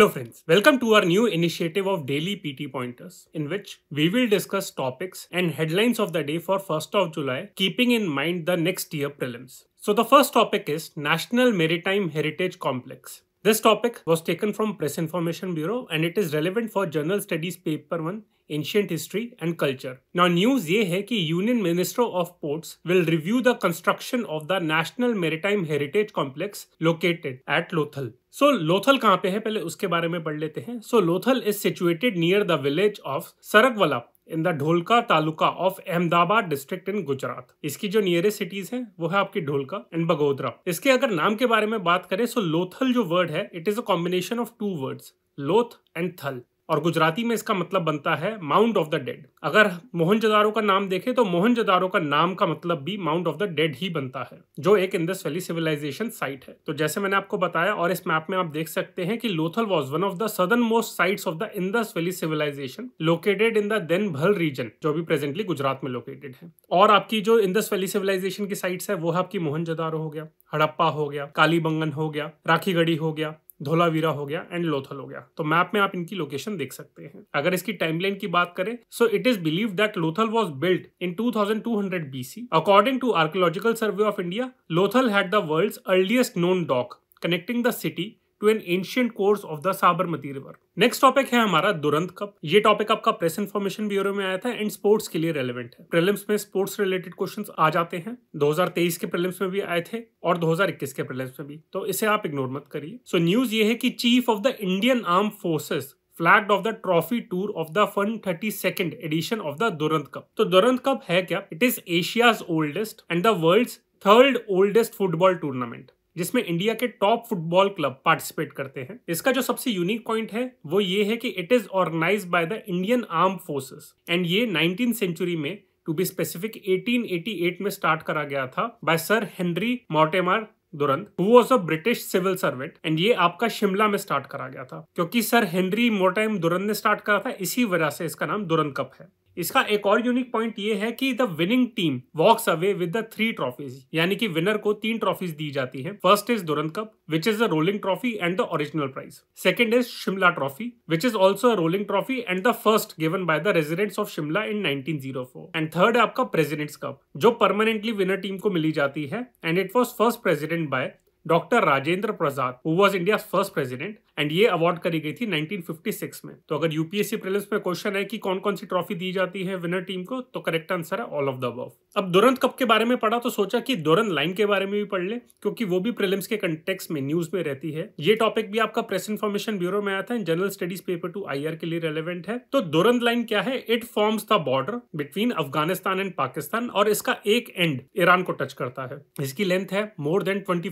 Hello friends, welcome to our new initiative of Daily PT Pointers in which we will discuss topics and headlines of the day for 1st of July keeping in mind the next year prelims. So the first topic is National Maritime Heritage Complex. This topic was taken from Press Information Bureau and it is relevant for General Studies Paper 1 Ancient History and Culture. Now news ये है कि Union Minister of Ports will review the construction of the National Maritime Heritage Complex located at Lothal. so, Lothal कहाँ पे है पहले उसके बारे में पढ़ लेते हैं so Lothal is situated near the village of Saragwala in the Dholka taluka of Ahmedabad district in Gujarat. इसकी जो नियरेस्ट सिटीज़ हैं, वो है आपकी ढोलका एंड बगोदरा। इसके अगर नाम के बारे में बात करें सो लोथल जो वर्ड है it is a combination of two words Loth and Thal. और गुजराती में इसका मतलब बनता है माउंट ऑफ़ द डेड अगर मोहनजदारो का नाम देखें तो मोहनजदारो का नाम का मतलब भी माउंट ऑफ़ द डेड ही बनता है, जो एक इंदस वैली सिविलाइजेशन साइट है। तो जैसे मैंने आपको बताया, और इस मैप में आप देख सकते हैं कि Lothal was one of the southernmost sites of the Indus Valley civilisation located in the then Bhal region जो भी प्रेजेंटली गुजरात में लोकेटेड है। और आपकी जो इंदस वैली सिविलाइजेशन की साइट्स है, वो है आपकी मोहनजदारो हो गया, हड़प्पा हो गया, कालीबंगन हो गया, राखीगढ़ी हो गया धोलावीरा हो गया एंड लोथल हो गया तो मैप में आप इनकी लोकेशन देख सकते हैं अगर इसकी टाइमलाइन की बात करें so it is believe that Lothal was built in 2200 BC. According to archaeological survey of India Lothal had the world's earliest known dock connecting the city to an ancient course of the Sabarmati river next topic है हमारा Durand cup. ये topic आपका press information bureau में आया था and sports के लिए relevant है। प्रीलिम्स में स्पोर्ट्स रिलेटेड क्वेश्चंस आ जाते हैं। 2023 के प्रीलिम्स में भी आए थे और 2021 के प्रीलिम्स में भी। तो इसे आप इग्नोर मत करिए। सो न्यूज़ ये है कि chief of the Indian arm forces flagged off the trophy tour of the one thirty second edition of the Durand cup तो दुरंत कप है क्या? It is Asia's oldest and the world third oldest football tournament जिसमें India के top football club participate करते हैं। इसका जो सबसे यूनिक पॉइंट है, वो ये है कि it is organise by the Indian arm forces and ये नाइनटीन सेंचुरी में टू बी स्पेसिफिक 1888 में स्टार्ट करा गया था by sir Henry Mortimer Durand who was a British civil servant and ये आपका शिमला में स्टार्ट करा गया था, क्योंकि सर हेनरी मोटाइम दुरंत ने स्टार्ट करा था, इसी वजह से इसका नाम दुरंत कप है। इसका एक और यूनिक पॉइंट ये है कि the winning team walks away with the three trophies यानी कि विनर को तीन ट्रॉफीज दी जाती है। First is Durand cup which is the rolling trophy and the original prize second is Shimla trophy which is also rolling trophy and the first given by the residents of Shimla in 1904 and third है आपका presidents cup जो permanently winner team को मिली जाती है। And it was first president by doctor Rajendra Prasad was India first president and ये award करी गई थी 1956 में। तो अगर यूपीएससी प्रीलिम्स में क्वेश्चन है कि कौन कौन सी ट्रॉफी दी जाती है विनर टीम को तो करेक्ट आंसर है ऑल ऑफ़ द अबव अब दुरंत कप के बारे में पढ़ा तो सोचा कि दुरंत लाइन के बारे में भी पढ़ ले, क्योंकि वो भी प्रीलिम्स के कंटेक्स में न्यूज़ में रहती है। ये टॉपिक भी आपका प्रेस इन्फॉर्मेशन ब्यूरो में आता है general studies paper two I के लिए रेलिवेंट है। तो दुरंत लाइन क्या है? It forms the border between Afghanistan and Pakistan और इसका एक एंड ईरान को टच करता है। इसकी लेंथ है more than twenty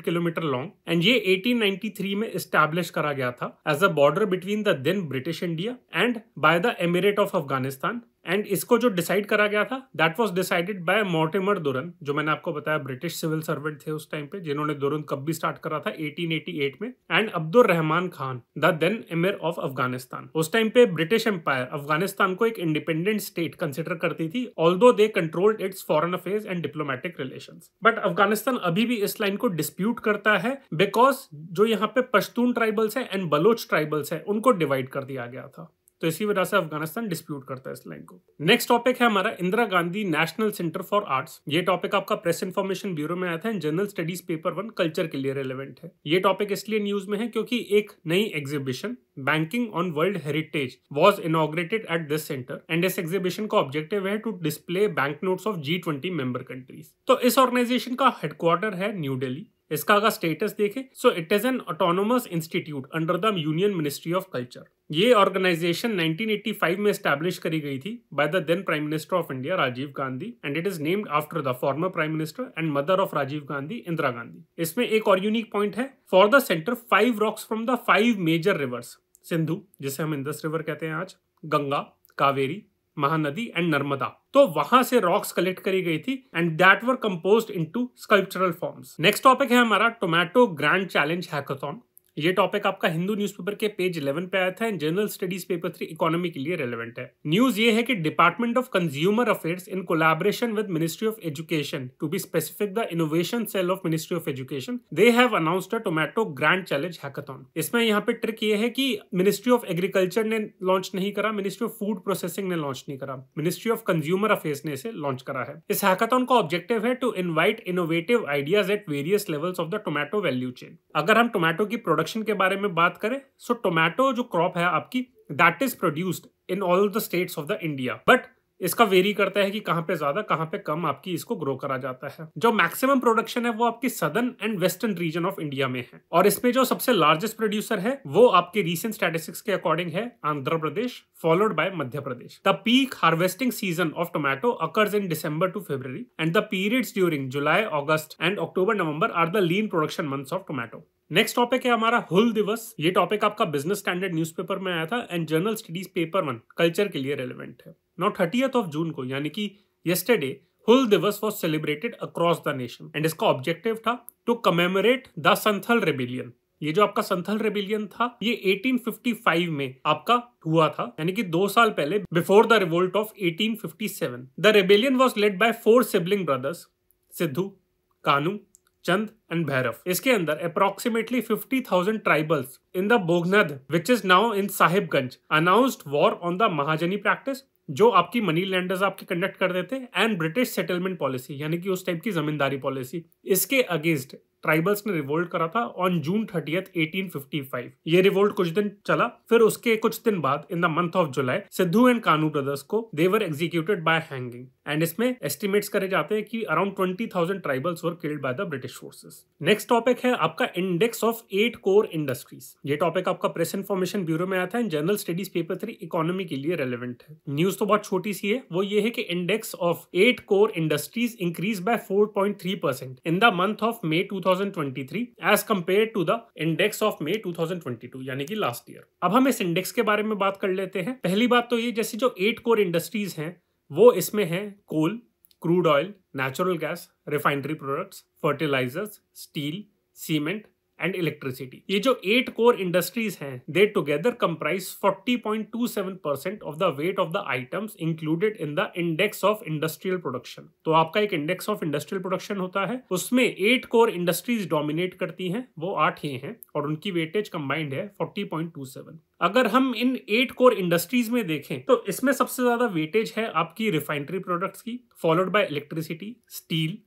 kilometre long and ये एटीन में स्टैब्लिश स्टैब्लिश करा गया था as a border between the then British India and by the emirate of Afghanistan and इसको जो डिसाइड करा गया था that was decided by Mortimer Durand जो मैंने आपको बताया ब्रिटिश सिविल सर्वेंट थे उस टाइम पे, जिन्होंने दुरन कब भी स्टार्ट करा था 1888 में and Abdul Rahman Khan the then emir of Afghanistan उस टाइम पे ब्रिटिश एम्पायर अफ़गानिस्तान को एक इंडिपेंडेंट स्टेट कंसिडर करती थी although they controlled its foreign affairs and diplomatic relation but Afghanistan अभी भी इस लाइन को डिस्प्यूट करता है बिकॉज़ जो यहाँ पे पश्तून ट्राइबल्स है एंड बलोच ट्राइबल्स है, उनको डिवाइड कर दिया गया था। तो इसी वजह से अफ़गानिस्तान डिस्प्यूट करता है इस लाइन को। नेक्स्ट टॉपिक है हमारा Indira Gandhi national centre for arts ये टॉपिक आपका प्रेस इन्फॉर्मेशन ब्यूरो में आया था general studies paper one culture के लिए रेलिवेंट है। ये टॉपिक इसलिए न्यूज़ में है क्योंकि एक नई exhibition banking on world heritage was inaugurated at this centre and इस एग्जीबिशन का ऑब्जेक्टिव है to display bank notes of G twenty member countries तो इस ऑर्गेनाइजेशन का हेडक्वार्टर है न्यू दिल्ली इसका अगर स्टेटस देखें so it is an autonomous institute under the union ministry of culture ये ऑर्गेनाइजेशन 1985 में स्टैब्लिश करी गई थी by the then prime minister of India Rajiv Gandhi and it is named after the former prime minister and mother of Rajiv Gandhi Indira Gandhi इसमें एक और unique point है for the centre five rocks from the five major rivers Sindhu जिसे हम Indus river कहते हैं आज Ganga Kaveri Mahanadi and Narmada. तो वहाँ से रॉक्स कलेक्ट करी गई थी and that were composed into sculptural forms next topic है हमारा टोमेटो ग्रैंड चैलेंज हैकाथॉन ये टॉपिक आपका हिंदू न्यूज़पेपर के पेज 11 पे आया था and general studies paper three economy के लिए रेलिवेंट है। न्यूज़ ये है कि department of consumer affairs in collaboration with ministry of education to be specific the innovation cell of ministry of education they have announced a tomato grand challenge hackathon इसमें यहाँ पे trick ये है कि मिनिस्ट्री ऑफ़ एग्रीकल्चर ने launch नहीं करा ministry of food processing ने लॉन्च नहीं करा मिनिस्ट्री ऑफ़ कंज्यूमर अफेयर्स ने इसे लॉन्च करा है। इस हैकाथन का ऑब्जेक्टिव है to invite innovative ideas at various levels of the tomato value chain अगर हम टोमेटो की प्रोडक्शन के बारे में बात करें सो टोमेटो जो क्रॉप है आपकी that is produced in all the states of the India but इसका वेरी करता है कि कहाँ पे ज़्यादा, कहाँ पे कम आपकी इसको ग्रो करा जाता है। जो मैक्सिमम प्रोडक्शन है वो आपकी southern and western region of India में है। और इसमें जो सबसे लार्जेस्ट प्रोड्यूसर है, वो आपके रिसेंट स्टैटिस्टिक्स के अकॉर्डिंग है Andhra Pradesh followed by Madhya Pradesh the peak harvesting season of tomato occurs in December to February and the periods during July August and October November are the lean production months of tomato next topic है हमारा हुल दिवस। ये topic आपका business standard newspaper में आया था and general studies paper one culture के लिए रेलिवेंट है। नॉट थर्टीथ ऑफ़ जून को, यानी कि yesterday Hul Diwas was celebrated across the nation and इसका ऑब्जेक्टिव था to commemorate the Santhal rebellion ये जो आपका संथल रेबिलियन था, ये 1855 में आपका हुआ था, यानी कि दो साल पहले before the revolt of 1857 the rebellion was led by four sibling brothers Sidhu Kanhu Chand and Bhairav. इसके अंदर approximately 50,000 tribals in the Bhognadih which is now in Sahibganj announced war on the Mahajani practice जो आपकी money landers आपके conduct कर देते and British settlement policy यानी कि उस टाइप की जमींदारी पॉलिसी इसके अगेंस्ट ट्राइबल्स ने रिवोल्ट करा था ऑन जून थर्टी 1855 ये रिवोल्ट कुछ दिन चला, फिर उसके कुछ दिन बाद in the month of July Sidhu and Kanhu brothers को they were executed by hanging and इसमें एस्टिमेट्स करे जाते हैं कि around twenty thousand tribals were killed by the British forces next topic है आपका index of eight core industries ये topic आपका प्रेस इन्फॉर्मेशन ब्यूरो में आता है general studies paper three economy के लिए रेलिवेंट है. न्यूज़ तो बहुत छोटी सी है, वो ये है कि index of eight core industries increase by four point three percent in the month of May to 2023 as compared to the index of May 2022 यानी कि लास्ट ईयर अब हम इस इंडेक्स के बारे में बात कर लेते हैं। पहली बात तो ये, जैसे जो एट कोर इंडस्ट्रीज़ हैं, वो इसमें हैं coal crude oil natural gas refinery products fertilizers steel cement and electricity ये जो एट कोर इंडस्ट्रीज़ हैं they together comprise 40.27 percent of the weight of the items included in the index of industrial production तो आपका एक index of industrial production होता है, उसमें eight core industries dominate करती हैं, वो आठ ही हैं, और उनकी वेटेज कंबाइंड है 40.27 अगर हम इन एट कोर इंडस्ट्रीज़ में देखें तो इसमें सबसे ज़्यादा वेटेज है आपकी रिफाइनरी प्रोडक्ट्स की followed by electricity steel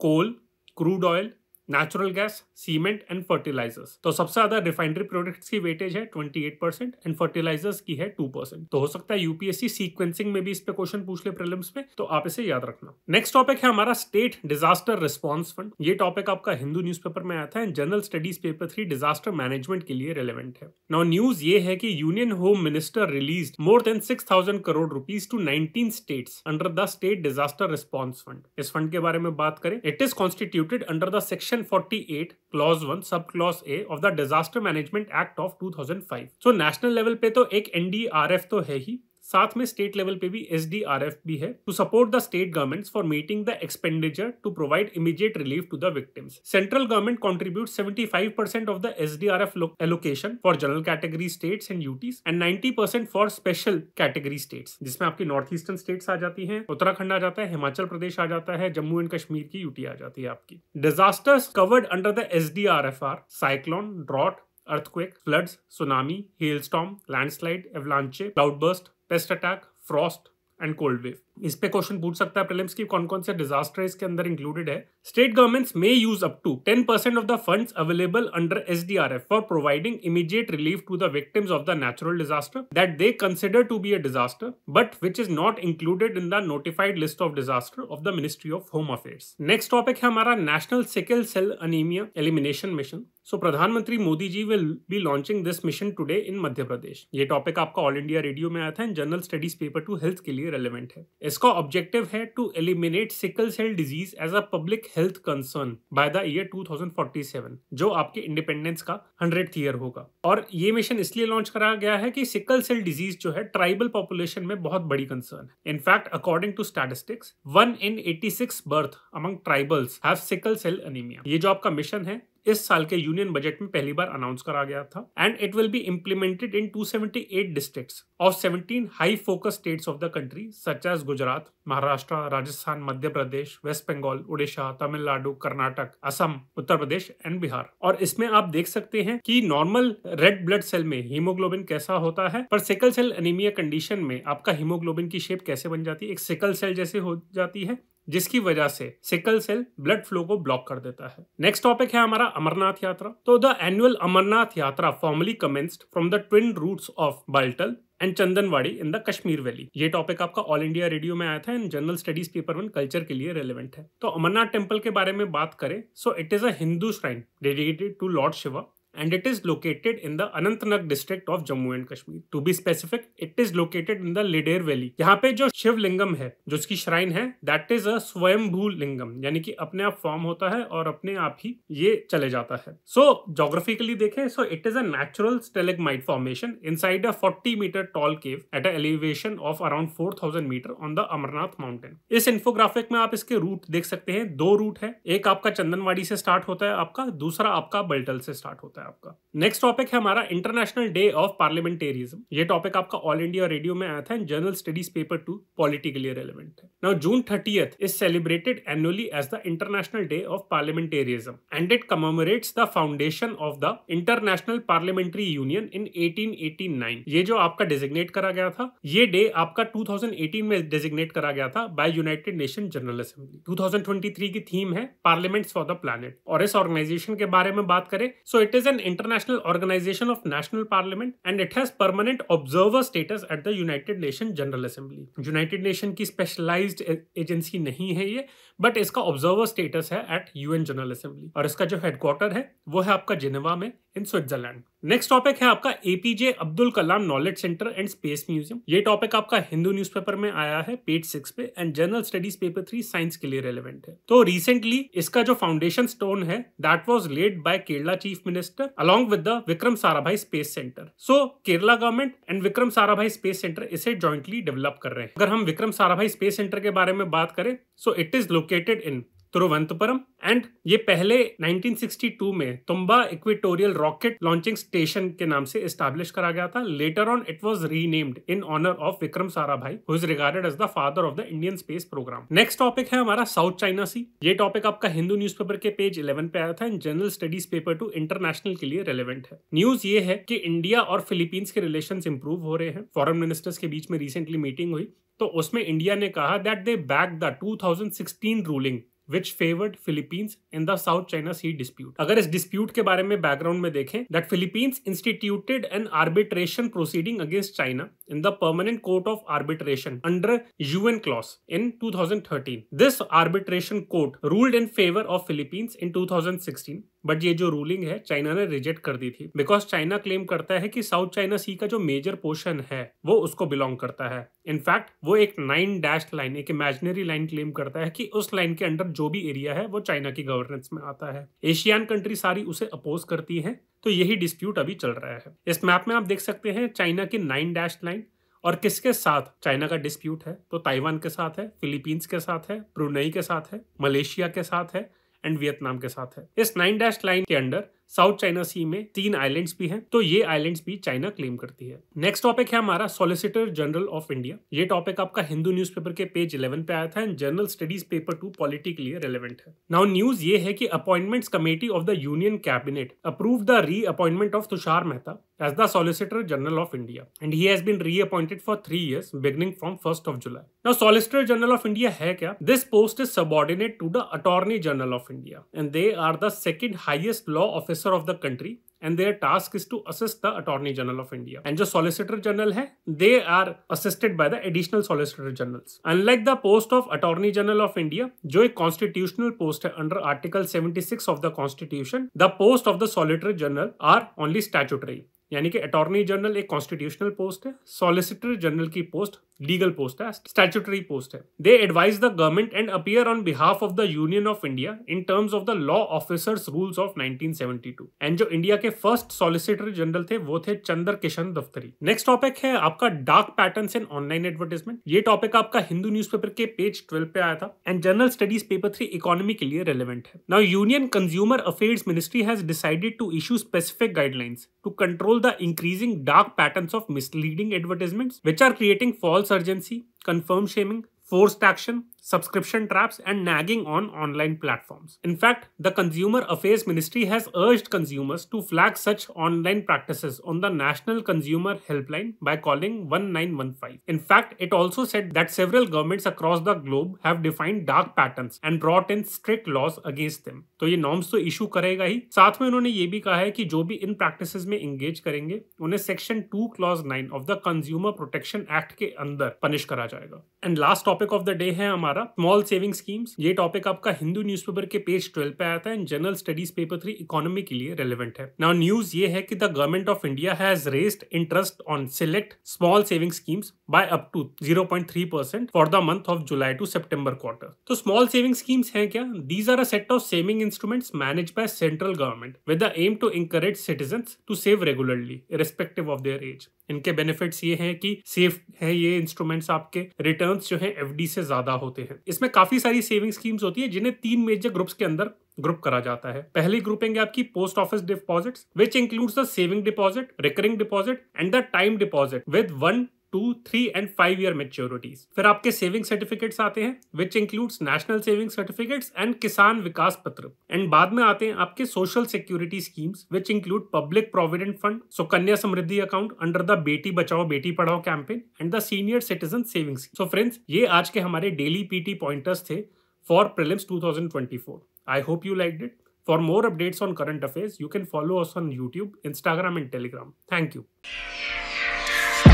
coal crude oil natural gas cement and fertilizers तो सबसे ज़्यादा रिफाइनरी प्रोडक्ट्स की वेटेज है 28 परसेंट एंड फर्टिलाइजर्स की है 2 परसेंट तो हो सकता है यूपीएससी सीक्वेंसिंग में भी इस पे क्वेश्चन पूछ ले प्रीलिम्स में तो आप इसे याद रखना। नेक्स्ट टॉपिक है हमारा स्टेट डिजास्टर रिस्पॉन्स फंड ये टॉपिक आपका हिंदू न्यूज़पेपर में आता है general studies paper three disaster management के लिए रिलेवेंट है। नाउ न्यूज़ ये है कि union home minister release more than six crore rupees to nineteen states under the state disaster response fund इस फंड के बारे में बात करें। It is constituted under the section 48 clause one sub clause A of the disaster management act of 2005 so national level पे तो एक NDRF तो है ही। साथ में स्टेट लेवल पे भी एस डी आर एफ़ भी है to support the state government for meeting the expenditure to provide immediate relief to the victims central government contribute 75 percent of the S D R F allocation for general category states and UTs and 90 percent for special category states जिसमें आपकी north eastern states आ जाती हैं, उत्तराखंड आ जाता है, हिमाचल प्रदेश आ जाता है, Jammu and Kashmir की UT आ जाती है आपकी। Disasters covered under the S D R F are cyclone drought earthquake, floods, tsunami, hailstorm, landslide, avalanche, cloudburst, pest attack, frost, and cold wave. इस पे क्वेश्चन पूछ सकता है प्रीलिम्स की कौन कौन से डिजास्टर इसके अंदर इंक्लूडेड है। State governments may use up to 10 percent of the funds available under S D R F for providing immediate relief to the victims of the natural disaster that they consider to be a disaster but which is not included in the notified list of disaster of the ministry of home affairs next topic है हमारा national sickle cell anaemia elimination mission so प्रधानमंत्री Modi ji will be launching this mission today in Madhya Pradesh ये topic आपका All India Radio में आया था general studies paper two health के लिए रेलिवेंट है। इसका ऑब्जेक्टिव है to eliminate sickle cell disease as a public health concern by the year 2047 जो आपके इंडिपेंडेंस का हंड्रेड ईयर होगा। और ये मिशन इसलिए लॉन्च कराया गया है कि सिकल सेल डिज़ीज़ जो है ट्राइबल पॉपुलेशन में बहुत बड़ी कंसर्न है। In fact according to statistics one in 86 birth among tribals have sickle cell anaemia ये जो आपका मिशन है इस साल के यूनियन बजट में पहली बार अनाउंस करा गया था। And it will be implemented in 278 districts of 17 high focus states of the country such as Gujarat Maharashtra Rajasthan Madhya Pradesh West Bengal Orissa Tamil Nadu Karnataka Assam Uttar Pradesh and Bihar और इसमें आप देख सकते हैं कि normal red blood cell में haemoglobin कैसा होता है, पर सिकल सेल एनीमिया कंडीशन में आपका हीमोग्लोबिन की शेप कैसे बन जाती है? एक सिकल सेल जैसे हो जाती है जिसकी वजह से सिकल सेल ब्लड फ्लो को ब्लॉक कर देता है। नेक्स्ट टॉपिक है हमारा अमरनाथ यात्रा। तो the annual Amarnath Yatra formally commenced from the twin routes of Baltal and Chandanwari in the Kashmir valley ये टॉपिक आपका ऑल इंडिया रेडियो में आया था and general studies paper one culture के लिए रेलिवेंट है। तो अमरनाथ टेंपल के बारे में बात करें so it is a Hindu shrine dedicated to Lord Shiva and it is located in the Anantnag district of Jammu and Kashmir. To be specific, it is located in the Lidair Valley. यहाँ पे जो शिव लिंगम है जो उसकी shrine है that is a स्वयंभू लिंगम यानी कि अपने आप फॉर्म होता है और अपने आप ही ये चले जाता है सो जोग्राफिकली देखें so it is a natural stalagmite formation inside a 40 metre tall cave at elevation of around 4000 metre on the Amarnath mountain इस इन्फोग्राफिक में आप इसके रूट देख सकते हैं दो रूट है एक आपका चंदनवाड़ी से स्टार्ट होता है आपका दूसरा आपका बल्टल से स्टार्ट होता है है आपका। नेक्स्ट टॉपिक है हमारा इंटरनेशनल डे ऑफ़ पार्लियामेंटेरिज्म ये टॉपिक आपका ऑल इंडिया रेडियो में आया था general studies paper two polity के लिए रेलिवेंट है now June thirtieth is celebrated annually as the international day of parliamentarism and it commemorates the foundation of the international parliamentary union in 1889 ये जो आपका designate करा गया था, ये डे आपका 2018 में डेजिग्नेट करा गया था by United Nation General Assembly 2023 की थीम है पार्लियामेंट्स फॉर द प्लैनेट और इस ऑर्गेनाइजेशन के बारे में बात करें so it is an international organization of national parliament and it has permanent observer status at the United Nations General Assembly. United Nation की specialized agency नहीं है ये but इसका observer status है at UN General Assembly और इसका जो headquarter है वो है आपका जिनेवा में इन स्विट्जरलैंड नेक्स्ट टॉपिक है आपका APJ Abdul Kalam knowledge centre and space museum ये टॉपिक आपका हिंदू न्यूज़पेपर में आया है पेज सिक्स पे and general studies paper three science के लिए रेलिवेंट है। तो रिसेंटली इसका जो फाउंडेशन स्टोन है that was laid by Kerala chief minister along with the Vikram Sarabhai space centre so Kerala government and Vikram Sarabhai space centre इसे jointly develop कर रहे हैं। अगर हम विक्रम साराभाई स्पेस सेंटर के बारे में बात करें so it is located in Thiruvananthapuram and ये पहले 1962 में Thumba equatorial rocket launching station के नाम से स्टैब्लिश करा गया था। Later on it was renamed in honour of Vikram Sarabhai who is regarded as the father of the Indian space programme next topic है हमारा साउथ चाइना सी ये topic आपका हिंदू न्यूज़पेपर के पेज 11 पे आया था and general studies paper two international के लिए रेलिवेंट है। न्यूज़ ये है कि इंडिया और फिलीपींस के रिलेशन इंप्रूव हो रहे हैं। फॉरेन मिनिस्टर्स के बीच में रिसेंटली मीटिंग हुई। तो उसमें इंडिया ने कहा that they back the 2016 ruling which favoured Philippines in the South China Sea dispute अगर इस डिस्प्यूट के बारे में बैकग्राउंड में देखें that Philippines instituted an arbitration proceeding against China in the permanent court of arbitration under UNCLOS in 2013 this arbitration court ruled in favour of Philippines in 2016 but ये जो ruling है चाइना ने reject कर दी थी because China claim करता है कि south China सी का जो मेजर पोर्शन है, वो उसको बिलोंग करता है। इनफैक्ट वो एक नाइन डैश लाइन एक इमेजिनरी लाइन क्लेम करता है कि उस लाइन के अंडर जो भी एरिया है, वो चाइना की गवर्नेंस में आता है। एशियन कंट्री सारी उसे अपोज करती है तो यही डिस्प्यूट अभी चल रहा है। इस मैप में आप देख सकते हैं चाइना की नाइन डैश लाइन और किसके साथ चाइना का डिस्प्यूट है? तो ताइवान के साथ है, फिलीपींस के साथ है, ब्रुनई के साथ है, मलेशिया के साथ है एंड वियतनाम के साथ है। इस नाइन डैश लाइन के अंडर साउथ चाइना सी में तीन आइलैंड्स भी हैं तो ये आइलैंड्स भी चाइना क्लेम करती है। नेक्स्ट टॉपिक है हमारा सॉलिसिटर जनरल ऑफ़ इंडिया ये टॉपिक आपका हिंदू न्यूज़पेपर के पेज 11 पे आया था and general studies paper two polity के लिए रेलिवेंट है। नाउ न्यूज़ ये है कि appointments committee of the union cabinet approve the re appointment of Tushar Mehta as the solicitor general of India and he has been re appointed for three years beginning from first of July now solicitor general of India है क्या? This post is subordinate to the attorney general of India and they are the second highest law office officer of the country and their task is to assist the attorney general of india and जो solicitor general hai they are assisted by the additional solicitor generals unlike the post of attorney general of india जो एक constitutional post है under article 76 of the constitution the post of the solicitor general are only statutory यानी कि attorney general एक constitutional post है solicitor general की post legal post है statutory post है। They advise the government and appear on behalf of the union of India in terms of the law officers rules of 1972 and जो India के first solicitor general थे, वो थे चंद्र किशन दफ्तरी next topic है आपका dark pattern in online advertisement ये topic आपका हिंदू न्यूज़पेपर के पेज ट्वेल्व पे आया था। And general studies paper three economy के लिए रेलिवेंट है। Now union consumer affairs ministry has decided to issue specific guidelines to control the increasing dark patterns of misleading advertisements, which are creating false urgency, confirm shaming, forced action, subscription traps, and nagging on online platforms. In fact, the Consumer Affairs Ministry has urged consumers to flag such online practices on the National Consumer Helpline by calling 1915. In fact, it also said that several governments across the globe have defined dark patterns and brought in strict laws against them. तो ये norms तो issue करेगा ही साथ में उन्होंने ये भी कहा है कि जो भी इन प्रैक्टिसेस में इंगेज करेंगे उन्हें section two clause nine of the consumer protection act के अंदर पनिश करा जाएगा and last topic of the day है हमारा हमारा स्मॉल सेविंग स्कीम्स ये टॉपिक आपका हिंदू न्यूज़पेपर के पेज ट्वेल्व पे आता है general studies paper three economy के लिए रेलिवेंट है। नाउ न्यूज़ ये है कि the government of India has raised interest on select small saving schemes by up to 0.3 percent for the month of July to September quarter तो small saving schemes हैं क्या? These are a set of saving instruments manage by central government with the aim to encourage citizen to save regularly respective of their age इनके benefits ये हैं कि safe है ये instruments आपके। रिटर्न्स जो है एफडी से ज़्यादा होते हैं। इसमें काफ़ी सारी सेविंग स्कीम्स होती है, जिन्हें तीन मेजर ग्रुप्स के अंदर ग्रुप करा जाता है। पहली ग्रुपिंग है आपकी post office deposits which includes the saving deposit recurring deposit and the time deposit with one two three and five year maturities फिर आपके सेविंग सर्टिफिकेट्स आते हैं which includes national saving certificates and Kisan Vikas Patra. And बाद में आते हैं आपके social security schemes which include public provident fund so Kanya Samriddhi account under the Beti Bachao Beti Padhao campaign and the senior citizen savings so friends ये आज के हमारे daily PT pointers थे for prelims 2024 I hope you like it For more updates on current affairs, you can follow us on YouTube, Instagram, and Telegram. Thank you.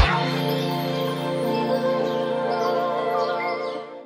Bye.